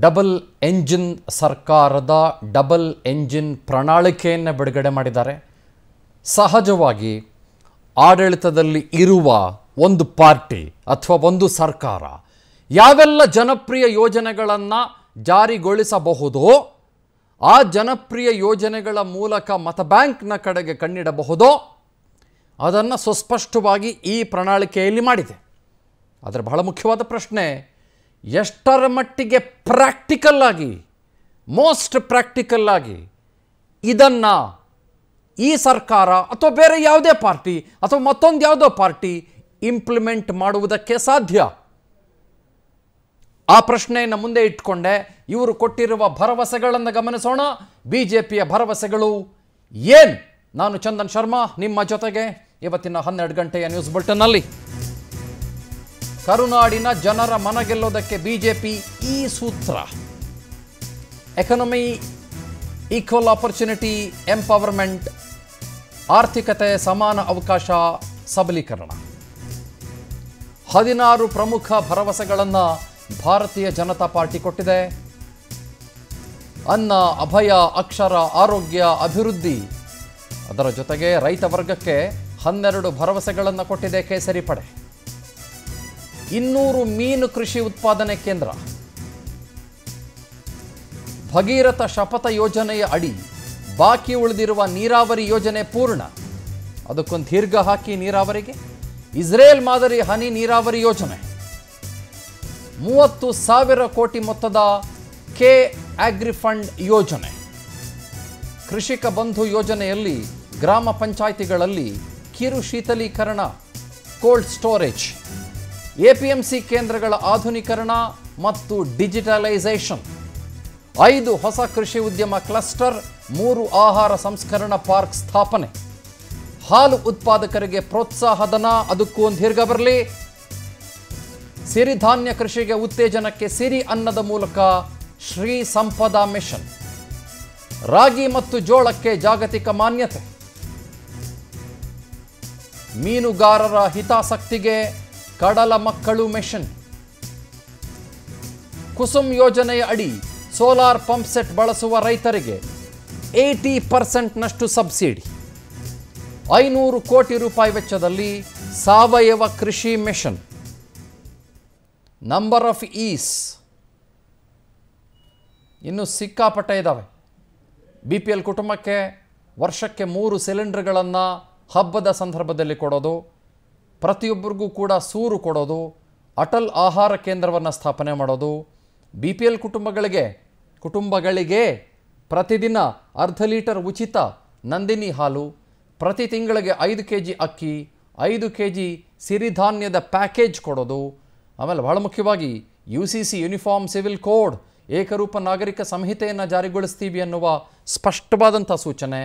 Double engine ಸರ್ಕಾರದ double engine ಪ್ರಣಾಳಿಕೆಯನ್ನು ಬಿಡುಗಡೆ ಮಾಡಿದ್ದಾರೆ. ಸಹಜವಾಗಿ ಆಡಳಿತದಲ್ಲಿ ಇರುವ ಒಂದು ಪಾರ್ಟಿ ಅಥವಾ ಒಂದು ಸರ್ಕಾರ ಯಾವೆಲ್ಲ ಜನಪ್ರಿಯ ಯೋಜನೆಗಳನ್ನು ಜಾರಿಗೊಳಿಸಬಹುದೋ, ಆ ಜನಪ್ರಿಯ ಯೋಜನೆಗಳ ಮೂಲಕ ಮತ ಬ್ಯಾಂಕ್ನ ಕಡೆಗೆ ಕಣ್ಣಿಡಬಹುದೋ, ಅದನ್ನು ಸುಸ್ಪಷ್ಟವಾಗಿ ಈ ಪ್ರಣಾಳಿಕೆಯಲ್ಲಿ ಮಾಡಿದೆ. ಆದರೆ ಬಹಳ ಮುಖ್ಯವಾದ ಪ್ರಶ್ನೆ ಎಷ್ಟರ ಮಟ್ಟಿಗೆ ಪ್ರಾಕ್ಟಿಕಲ್ಲಾಗಿ ಮೋಸ್ಟ್ ಪ್ರಾಕ್ಟಿಕಲ್ಲಾಗಿ ಇದನ್ನು ಈ ಸರ್ಕಾರ ಅಥವಾ ಬೇರೆ ಯಾವುದೇ ಪಾರ್ಟಿ ಅಥವಾ ಮತ್ತೊಂದು ಯಾವುದೋ ಪಾರ್ಟಿ ಇಂಪ್ಲಿಮೆಂಟ್ ಮಾಡುವುದಕ್ಕೆ ಸಾಧ್ಯ. ಆ ಪ್ರಶ್ನೆಯನ್ನು ಮುಂದೆ ಇಟ್ಕೊಂಡೆ, ಇವರು ಕೊಟ್ಟಿರುವ ಭರವಸೆಗಳನ್ನು ಗಮನಿಸೋಣ. ಬಿ ಜೆ ಪಿಯ ಭರವಸೆಗಳು ಏನು? ನಾನು ಚಂದನ್ ಶರ್ಮಾ, ನಿಮ್ಮ ಜೊತೆಗೆ ಇವತ್ತಿನ ಹನ್ನೆರಡು ಗಂಟೆಯ ನ್ಯೂಸ್ ಬುಲೆಟಿನ್ನಲ್ಲಿ ಕರುನಾಡಿನ ಜನರ ಮನಗೆಲ್ಲೋದಕ್ಕೆ ಬಿಜೆಪಿ ಈ ಸೂತ್ರ. ಎಕನಮಿ ಈಕ್ವಲ್ ಆಪರ್ಚುನಿಟಿ ಎಂಪವರ್ಮೆಂಟ್ ಆರ್ಥಿಕತೆ ಸಮಾನ ಅವಕಾಶ, ಸಬಲೀಕರಣ. ಹದಿನಾರು ಪ್ರಮುಖ ಭರವಸೆಗಳನ್ನು ಭಾರತೀಯ ಜನತಾ ಪಾರ್ಟಿ ಕೊಟ್ಟಿದೆ. ಅನ್ನ, ಅಭಯ, ಅಕ್ಷರ, ಆರೋಗ್ಯ, ಅಭಿವೃದ್ಧಿ. ಅದರ ಜೊತೆಗೆ ರೈತ ವರ್ಗಕ್ಕೆ ಹನ್ನೆರಡು ಭರವಸೆಗಳನ್ನು ಕೊಟ್ಟಿದೆ ಕೇಸರಿ ಪಡೆ ಇನ್ನೂರು ಮೀನು ಕೃಷಿ ಉತ್ಪಾದನೆ ಕೇಂದ್ರ. ಭಗೀರಥ ಶಪಥ ಯೋಜನೆಯ ಅಡಿ ಬಾಕಿ ಉಳಿದಿರುವ ನೀರಾವರಿ ಯೋಜನೆ ಪೂರ್ಣ. ಅದಕ್ಕೊಂದು ದೀರ್ಘ ಹಾಕಿ ನೀರಾವರಿಗೆ. ಇಸ್ರೇಲ್ ಮಾದರಿ ಹನಿ ನೀರಾವರಿ ಯೋಜನೆ. ಮೂವತ್ತು ಸಾವಿರ ಕೋಟಿ ಮೊತ್ತದ ಕೆ ಆಗ್ರಿಫಂಡ್ ಯೋಜನೆ. ಕೃಷಿಕ ಬಂಧು ಯೋಜನೆಯಲ್ಲಿ ಗ್ರಾಮ ಪಂಚಾಯಿತಿಗಳಲ್ಲಿ ಕಿರು ಶೀತಲೀಕರಣ, ಕೋಲ್ಡ್ ಸ್ಟೋರೇಜ್. ಎಪಿಎಂಸಿ ಕೇಂದ್ರಗಳ ಆಧುನೀಕರಣ ಮತ್ತು ಡಿಜಿಟಲೈಸೇಷನ್. ಐದು ಹೊಸ ಕೃಷಿ ಉದ್ಯಮ ಕ್ಲಸ್ಟರ್, ಮೂರು ಆಹಾರ ಸಂಸ್ಕರಣಾ ಪಾರ್ಕ್ ಸ್ಥಾಪನೆ. ಹಾಲು ಉತ್ಪಾದಕರಿಗೆ ಪ್ರೋತ್ಸಾಹಧನ ಅದಕ್ಕೂ ಒಂದು ದೀರ್ಘ ಬರಲಿ. ಸಿರಿಧಾನ್ಯ ಕೃಷಿಗೆ ಉತ್ತೇಜನಕ್ಕೆ ಸಿರಿ ಅನ್ನದ ಮೂಲಕ ಶ್ರೀ ಸಂಪದ ಮಿಷನ್. ರಾಗಿ ಮತ್ತು ಜೋಳಕ್ಕೆ ಜಾಗತಿಕ ಮಾನ್ಯತೆ. ಮೀನುಗಾರರ ಹಿತಾಸಕ್ತಿಗೆ ಕಡಲ ಮಕ್ಕಳು ಮಿಷನ್. ಕುಸುಮ್ ಯೋಜನೆಯ ಅಡಿ ಸೋಲಾರ್ ಪಂಪ್ ಸೆಟ್ ಬಳಸುವ ರೈತರಿಗೆ ಏಯ್ಟಿ ಪರ್ಸೆಂಟ್ನಷ್ಟು ಸಬ್ಸಿಡಿ. ಐನೂರು ಕೋಟಿ ರೂಪಾಯಿ ವೆಚ್ಚದಲ್ಲಿ ಸಾವಯವ ಕೃಷಿ ಮಿಷನ್. Number of is. ಇನ್ನು ಸಿಕ್ಕಾಪಟ್ಟೆ ಇದ್ದಾವೆ ಬಿ ಪಿ ಎಲ್ ಕುಟುಂಬಕ್ಕೆ ವರ್ಷಕ್ಕೆ ಮೂರು ಸಿಲಿಂಡರ್ಗಳನ್ನು ಹಬ್ಬದ ಸಂದರ್ಭದಲ್ಲಿ ಕೊಡೋದು. ಪ್ರತಿಯೊಬ್ಬರಿಗೂ ಕೂಡ ಸೂರು ಕೊಡೋದು, ಅಟಲ್ ಆಹಾರ ಕೇಂದ್ರವನ್ನು ಸ್ಥಾಪನೆ ಮಾಡೋದು ಬಿ ಪಿ ಎಲ್ ಕುಟುಂಬಗಳಿಗೆ ಕುಟುಂಬಗಳಿಗೆ ಪ್ರತಿದಿನ ಅರ್ಧ ಲೀಟರ್ ಉಚಿತ ನಂದಿನಿ ಹಾಲು, ಪ್ರತಿ ತಿಂಗಳಿಗೆ ಐದು ಕೆ ಜಿ ಅಕ್ಕಿ, ಐದು ಕೆ ಜಿ ಸಿರಿಧಾನ್ಯದ ಪ್ಯಾಕೇಜ್ ಕೊಡೋದು. ಆಮೇಲೆ ಬಹಳ ಮುಖ್ಯವಾಗಿ U C C uniform civil code ಏಕರೂಪ ನಾಗರಿಕ ಸಂಹಿತೆಯನ್ನು ಜಾರಿಗೊಳಿಸ್ತೀವಿ ಅನ್ನುವ ಸ್ಪಷ್ಟವಾದಂಥ ಸೂಚನೆ.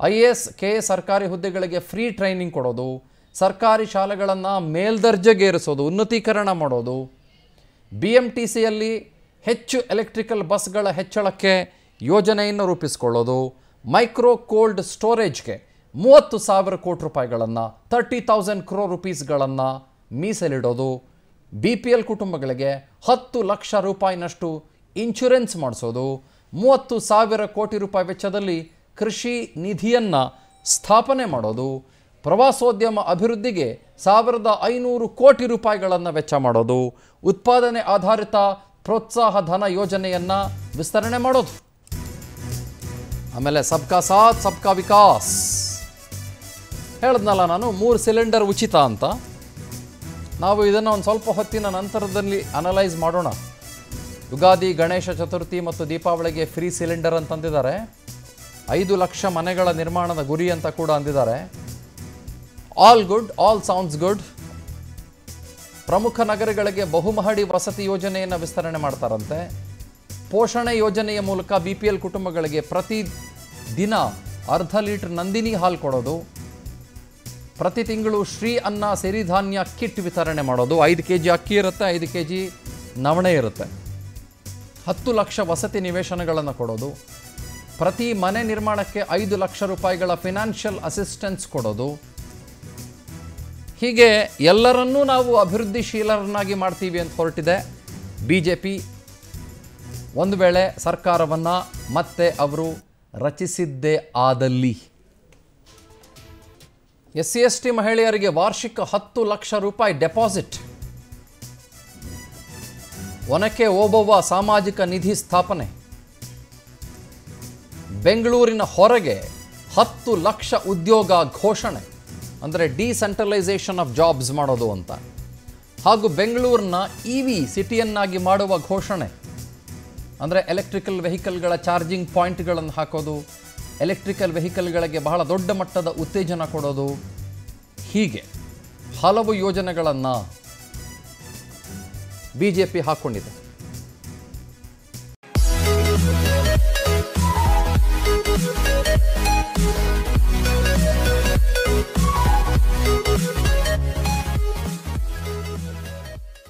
I A S K A ಸರ್ಕಾರಿ ಹುದ್ದೆಗಳಿಗೆ ಫ್ರೀ ಟ್ರೈನಿಂಗ್ ಕೊಡೋದು. ಸರ್ಕಾರಿ ಶಾಲೆಗಳನ್ನು ಮೇಲ್ದರ್ಜೆಗೇರಿಸೋದು, ಉನ್ನತೀಕರಣ ಮಾಡೋದು. ಬಿ ಎಂ ಟಿ ಸಿಯಲ್ಲಿ ಹೆಚ್ಚು ಎಲೆಕ್ಟ್ರಿಕಲ್ ಬಸ್ಗಳ ಹೆಚ್ಚಳಕ್ಕೆ ಯೋಜನೆಯನ್ನು ರೂಪಿಸಿಕೊಳ್ಳೋದು. ಮೈಕ್ರೋ ಕೋಲ್ಡ್ ಸ್ಟೋರೇಜ್ಗೆ ಮೂವತ್ತು ಸಾವಿರ ಕೋಟಿ ರೂಪಾಯಿಗಳನ್ನು ತರ್ಟಿ ತೌಸಂಡ್ ಕ್ರೋ ರುಪೀಸ್ಗಳನ್ನು ಮೀಸಲಿಡೋದು. ಬಿ ಪಿ ಎಲ್ ಕುಟುಂಬಗಳಿಗೆ ಹತ್ತು ಲಕ್ಷ ರೂಪಾಯಿನಷ್ಟು ಇನ್ಶೂರೆನ್ಸ್ ಮಾಡಿಸೋದು. ಮೂವತ್ತು ಸಾವಿರ ಕೋಟಿ ರೂಪಾಯಿ ವೆಚ್ಚದಲ್ಲಿ ಕೃಷಿ ನಿಧಿಯನ್ನು ಸ್ಥಾಪನೆ ಮಾಡೋದು. ಪ್ರವಾಸೋದ್ಯಮ ಅಭಿವೃದ್ಧಿಗೆ ಸಾವಿರದ ಐನೂರು ಕೋಟಿ ರೂಪಾಯಿಗಳನ್ನು ವೆಚ್ಚ ಮಾಡೋದು, ಉತ್ಪಾದನೆ ಆಧಾರಿತ ಪ್ರೋತ್ಸಾಹ ಧನ ಯೋಜನೆಯನ್ನು ವಿಸ್ತರಣೆ ಮಾಡೋದು. ಆಮೇಲೆ ಸಬ್ಕಾ ಸಾಥ್, ಸಬ್ಕಾ ವಿಕಾಸ್. ಹೇಳಿದ್ನಲ್ಲ ನಾನು, ಮೂರು ಸಿಲಿಂಡರ್ ಉಚಿತ ಅಂತ. ನಾವು ಇದನ್ನು ಒಂದು ಸ್ವಲ್ಪ ಹೊತ್ತಿನ ನಂತರದಲ್ಲಿ ಅನಲೈಸ್ ಮಾಡೋಣ. ಯುಗಾದಿ, ಗಣೇಶ ಚತುರ್ಥಿ ಮತ್ತು ದೀಪಾವಳಿಗೆ ಫ್ರೀ ಸಿಲಿಂಡರ್ ಅಂತಂದಿದ್ದಾರೆ. ಐದು ಲಕ್ಷ ಮನೆಗಳ ನಿರ್ಮಾಣದ ಗುರಿ ಅಂತ ಕೂಡ ಅಂದಿದ್ದಾರೆ. All good all sounds good ಪ್ರಮುಖ ನಗರಗಳಿಗೆ ಬಹುಮಹಡಿ ವಸತಿ ಯೋಜನೆಯನ್ನು ವಿಸ್ತರಣೆ ಮಾಡ್ತಾರಂತೆ. ಪೋಷಣೆ ಯೋಜನೆಯ ಮೂಲಕ ಬಿ ಪಿ ಎಲ್ ಕುಟುಂಬಗಳಿಗೆ ಪ್ರತಿ ದಿನ ಅರ್ಧ ಲೀಟರ್ ನಂದಿನಿ ಹಾಲು ಕೊಡೋದು. ಪ್ರತಿ ತಿಂಗಳು ಶ್ರೀ ಅನ್ನ ಸಿರಿಧಾನ್ಯ ಕಿಟ್ ವಿತರಣೆ ಮಾಡೋದು. ಐದು ಕೆ ಜಿ ಅಕ್ಕಿ ಇರುತ್ತೆ, ಐದು ಕೆ ಜಿ ನವಣೆ ಇರುತ್ತೆ. ಹತ್ತು ಲಕ್ಷ ವಸತಿ ನಿವೇಶನಗಳನ್ನು ಕೊಡೋದು. ಪ್ರತಿ ಮನೆ ನಿರ್ಮಾಣಕ್ಕೆ ಐದು ಲಕ್ಷ ರೂಪಾಯಿಗಳ ಫಿನಾನ್ಷಿಯಲ್ ಅಸಿಸ್ಟೆನ್ಸ್ ಕೊಡೋದು. ಹೀಗೆ ಎಲ್ಲರನ್ನೂ ನಾವು ಅಭಿವೃದ್ಧಿಶೀಲರನ್ನಾಗಿ ಮಾಡ್ತೀವಿ ಅಂತ ಹೊರಟಿದೆ ಬಿ ಜೆ ಪಿ ಒಂದು ವೇಳೆ ಸರ್ಕಾರವನ್ನು ಮತ್ತೆ ಅವರು ರಚಿಸಿದ್ದೇ ಆದಲ್ಲಿ. ಎಸ್ ಸಿ ಎಸ್ ಟಿ ಮಹಿಳೆಯರಿಗೆ ವಾರ್ಷಿಕ ಹತ್ತು ಲಕ್ಷ ರೂಪಾಯಿ ಡೆಪಾಸಿಟ್. ಒನಕೆ ಓಬವ್ವ ಸಾಮಾಜಿಕ ನಿಧಿ ಸ್ಥಾಪನೆ. ಬೆಂಗಳೂರಿನ ಹೊರಗೆ ಹತ್ತು ಲಕ್ಷ ಉದ್ಯೋಗ ಘೋಷಣೆ. ಅಂದರೆ ಡಿಸೆಂಟ್ರಲೈಸೇಷನ್ ಆಫ್ ಜಾಬ್ಸ್ ಮಾಡೋದು ಅಂತ. ಹಾಗೂ ಬೆಂಗಳೂರಿನ ಇ ವಿ ಸಿಟಿಯನ್ನಾಗಿ ಮಾಡುವ ಘೋಷಣೆ. ಅಂದರೆ ಎಲೆಕ್ಟ್ರಿಕಲ್ ವೆಹಿಕಲ್ಗಳ ಚಾರ್ಜಿಂಗ್ ಪಾಯಿಂಟ್ಗಳನ್ನು ಹಾಕೋದು ಎಲೆಕ್ಟ್ರಿಕಲ್ ವೆಹಿಕಲ್ಗಳಿಗೆ ಬಹಳ ದೊಡ್ಡ ಮಟ್ಟದ ಉತ್ತೇಜನ ಕೊಡೋದು. ಹೀಗೆ ಹಲವು ಯೋಜನೆಗಳನ್ನು ಬಿ ಜೆ ಪಿ ಹಾಕ್ಕೊಂಡಿದೆ